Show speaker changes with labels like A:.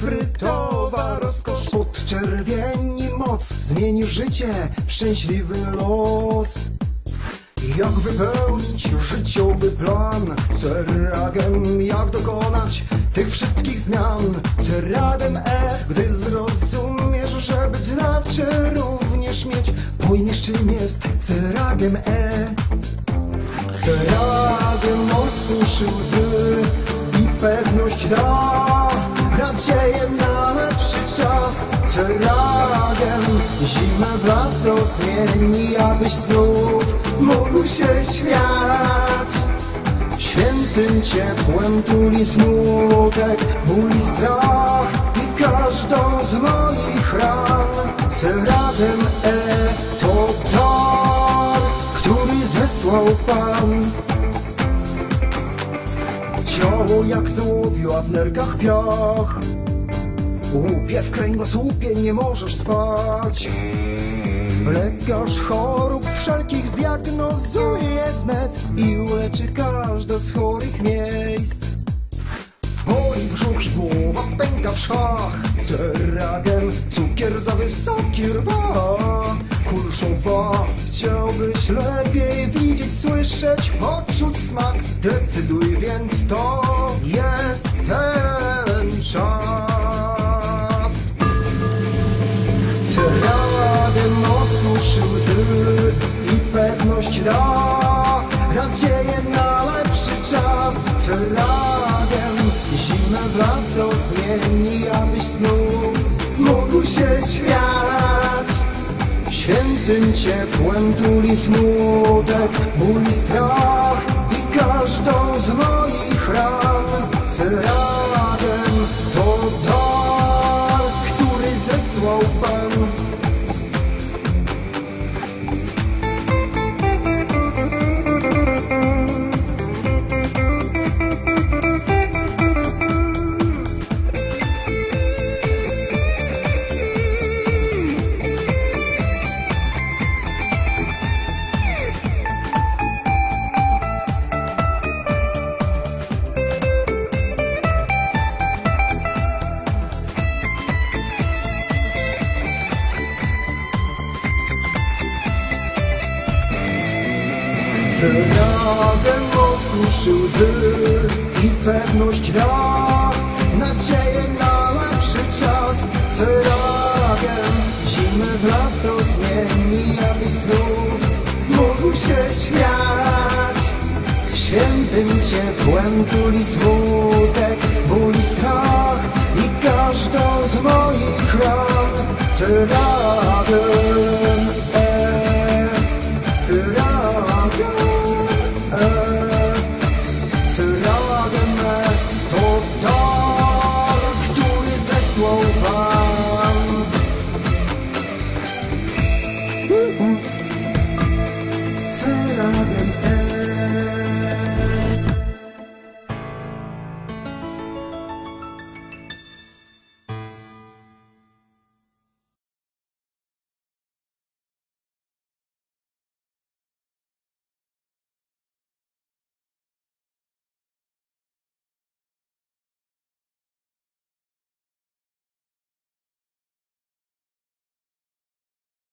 A: nefrytowa rozkosz. Podczerwieni moc zmieni życie w szczęśliwy los. Jak wypełnić życiowy plan? Ceragem jak dokonać tych wszystkich zmian? Ceragem E, gdy zrozumiesz, że być znaczy również mieć. Pojmiesz czym jest ceragem E. Ceragiem osuszy łzy i pewność da Nadzieję na lepszy czas. Ceragiem zimę w lato zmieni Abyś znów mógł się śmiać. Świętym ciepłem tuli smutek, ból i strach I każdą z moich ran. Ceragiem E to dar, który zesłał Pan Ciało jak złowiu, a w nerkach piach. Łupie w kręgosłupie, nie możesz spać. Lekarz chorób wszelkich zdiagnozuje wnet I leczy każde z chorych miejsc. Boli brzuch i głowa pęka w szwach. Ceragem cukier za wysoki rwa Kulszowa Chciałbyś lepiej widzieć, słyszeć, poczuć smak. Decyduj więc to jest ten czas. Ceragem osuszy łzy i pewność da. Nadzieję na lepszy czas. Ceragiem zimę w lato zmieni Abyś znów mógł się Świętym ciepłem tuli smutek, ból strach I każdą z moich ran. Ceragem Ceragem osuszy łzy i pewność da. Nadzieję na lepszy czas. Ceragem zimę w lato zmieni Abyś znów mógł się śmiać. W świętym ciepłem tuli smutek,